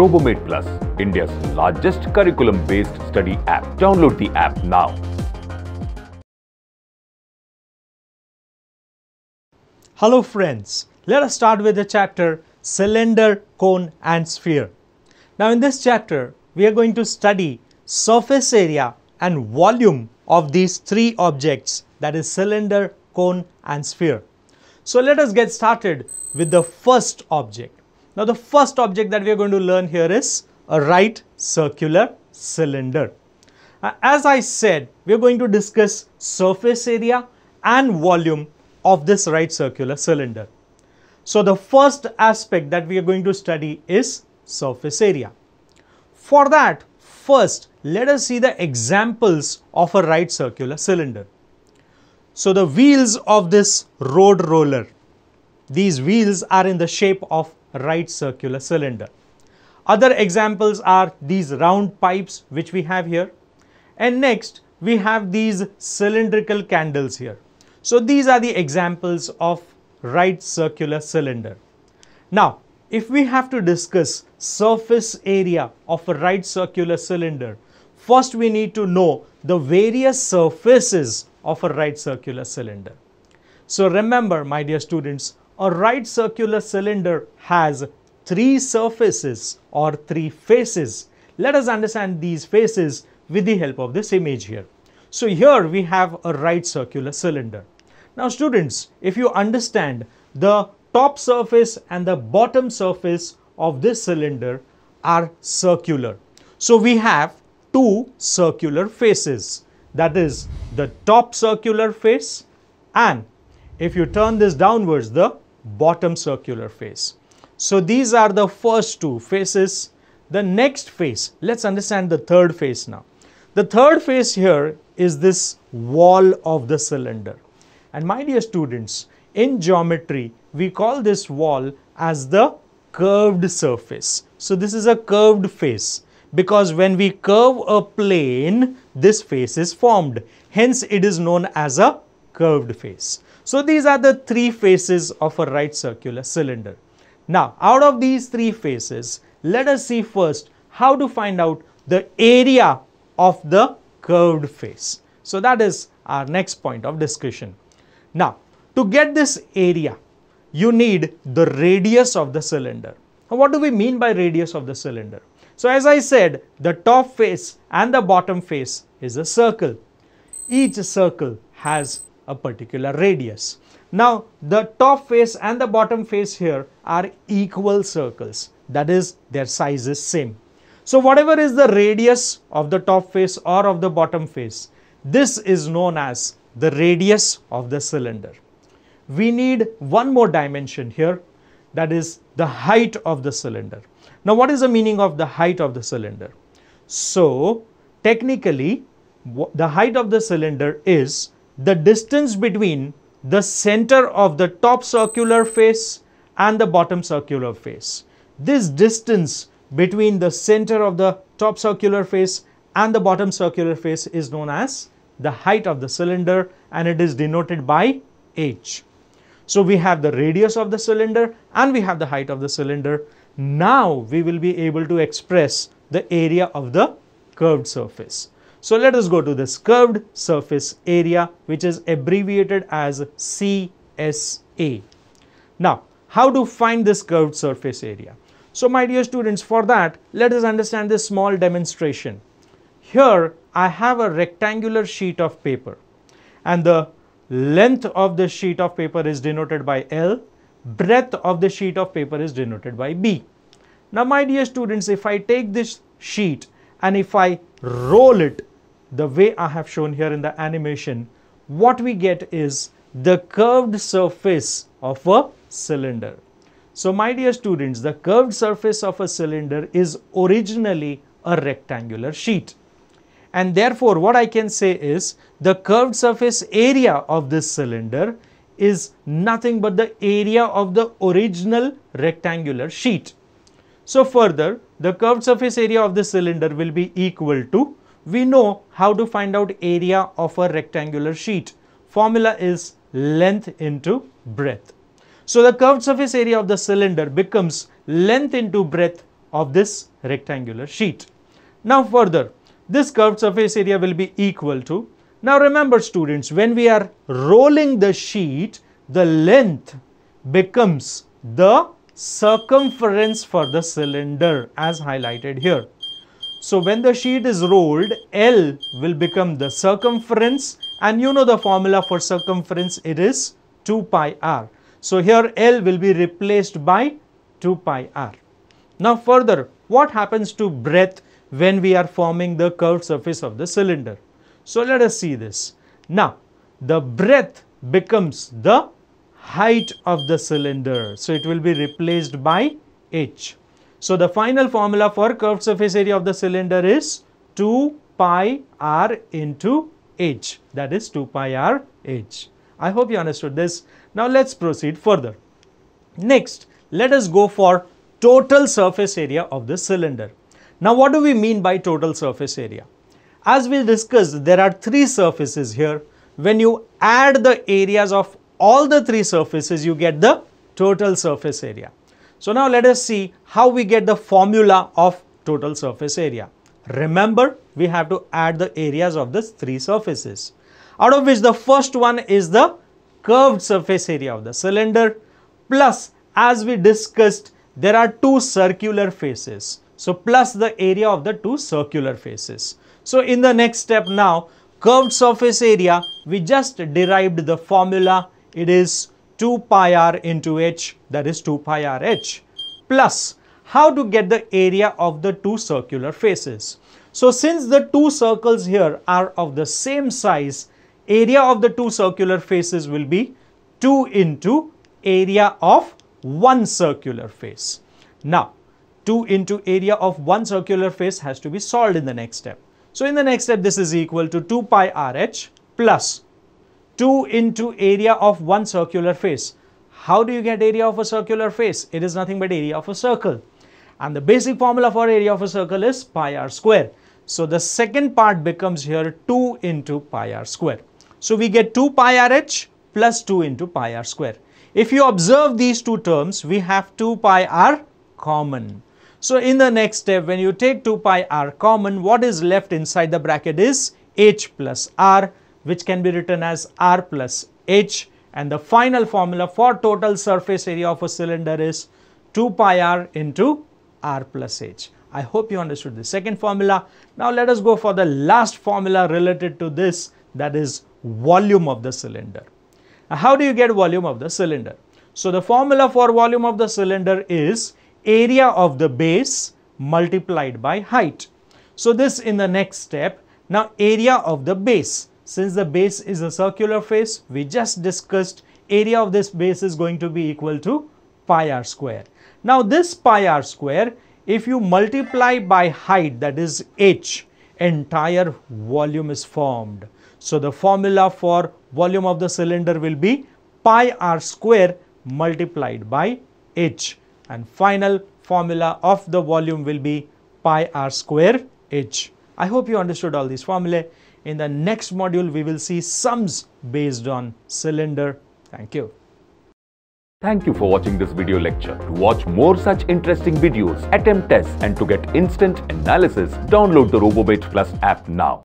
RoboMate Plus, India's largest curriculum based study app. Download the app now. Hello friends, let us start with the chapter Cylinder, Cone and Sphere. Now in this chapter, we are going to study surface area and volume of these three objects that is cylinder, cone and sphere. So let us get started with the first object. Now the first object that we are going to learn here is a right circular cylinder. Uh, as I said, we are going to discuss surface area and volume of this right circular cylinder. So the first aspect that we are going to study is surface area. For that, first let us see the examples of a right circular cylinder. So the wheels of this road roller, these wheels are in the shape of right circular cylinder. Other examples are these round pipes which we have here. And next we have these cylindrical candles here. So these are the examples of right circular cylinder. Now, if we have to discuss surface area of a right circular cylinder, first we need to know the various surfaces of a right circular cylinder. So remember my dear students, a right circular cylinder has three surfaces or three faces. Let us understand these faces with the help of this image here. So here we have a right circular cylinder. Now students, if you understand the top surface and the bottom surface of this cylinder are circular. So we have two circular faces that is the top circular face and if you turn this downwards the bottom circular face. So these are the first two faces. The next face, let's understand the third face now. The third face here is this wall of the cylinder. And my dear students, in geometry, we call this wall as the curved surface. So this is a curved face because when we curve a plane, this face is formed. Hence, it is known as a curved face. So these are the three faces of a right circular cylinder. Now, out of these three faces, let us see first how to find out the area of the curved face. So that is our next point of discussion. Now, to get this area, you need the radius of the cylinder. Now, what do we mean by radius of the cylinder? So, as I said, the top face and the bottom face is a circle. Each circle has a particular radius. Now, the top face and the bottom face here are equal circles. That is, their size is same. So, whatever is the radius of the top face or of the bottom face, this is known as the radius of the cylinder. We need one more dimension here that is the height of the cylinder. Now what is the meaning of the height of the cylinder? So technically the height of the cylinder is the distance between the center of the top circular face and the bottom circular face. This distance between the center of the top circular face and the bottom circular face is known as the height of the cylinder and it is denoted by h. So we have the radius of the cylinder and we have the height of the cylinder. Now we will be able to express the area of the curved surface. So let us go to this curved surface area which is abbreviated as CSA. Now how to find this curved surface area? So my dear students for that let us understand this small demonstration. Here I have a rectangular sheet of paper and the length of the sheet of paper is denoted by L, breadth of the sheet of paper is denoted by B. Now my dear students, if I take this sheet and if I roll it the way I have shown here in the animation, what we get is the curved surface of a cylinder. So my dear students, the curved surface of a cylinder is originally a rectangular sheet and therefore what I can say is the curved surface area of this cylinder is nothing but the area of the original rectangular sheet. So further the curved surface area of the cylinder will be equal to we know how to find out area of a rectangular sheet. Formula is length into breadth. So the curved surface area of the cylinder becomes length into breadth of this rectangular sheet. Now further, this curved surface area will be equal to, now remember students, when we are rolling the sheet, the length becomes the circumference for the cylinder as highlighted here. So when the sheet is rolled, L will become the circumference and you know the formula for circumference, it is 2 pi r. So here L will be replaced by 2 pi r. Now further, what happens to breadth when we are forming the curved surface of the cylinder? So let us see this. Now the breadth becomes the height of the cylinder. So it will be replaced by h. So the final formula for curved surface area of the cylinder is 2 pi r into h that is 2 pi r h. I hope you understood this. Now let's proceed further. Next let us go for total surface area of the cylinder. Now what do we mean by total surface area? As we discussed there are three surfaces here. When you add the areas of all the three surfaces you get the total surface area. So now let us see how we get the formula of total surface area. Remember we have to add the areas of the three surfaces out of which the first one is the curved surface area of the cylinder plus as we discussed there are two circular faces. So plus the area of the two circular faces. So in the next step now curved surface area we just derived the formula it is 2 pi r into h that is 2 pi r h plus how to get the area of the two circular faces. So since the two circles here are of the same size area of the two circular faces will be 2 into area of one circular face. Now 2 into area of one circular face has to be solved in the next step. So in the next step this is equal to 2 pi rh plus 2 into area of one circular face. How do you get area of a circular face? It is nothing but area of a circle. And the basic formula for area of a circle is pi r square. So the second part becomes here 2 into pi r square. So we get 2 pi rh plus 2 into pi r square. If you observe these two terms, we have 2 pi r common. So in the next step, when you take 2 pi r common, what is left inside the bracket is h plus r which can be written as r plus h and the final formula for total surface area of a cylinder is 2 pi r into r plus h. I hope you understood the second formula. Now let us go for the last formula related to this that is volume of the cylinder. Now, how do you get volume of the cylinder? So the formula for volume of the cylinder is area of the base multiplied by height. So this in the next step. Now area of the base. Since the base is a circular face, we just discussed area of this base is going to be equal to pi r square. Now this pi r square, if you multiply by height that is h, entire volume is formed. So the formula for volume of the cylinder will be pi r square multiplied by h and final formula of the volume will be pi r square h. I hope you understood all these formulae. In the next module, we will see sums based on cylinder. Thank you. Thank you for watching this video lecture. To watch more such interesting videos, attempt tests and to get instant analysis, download the RoboMate Plus app now.